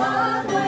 quadra.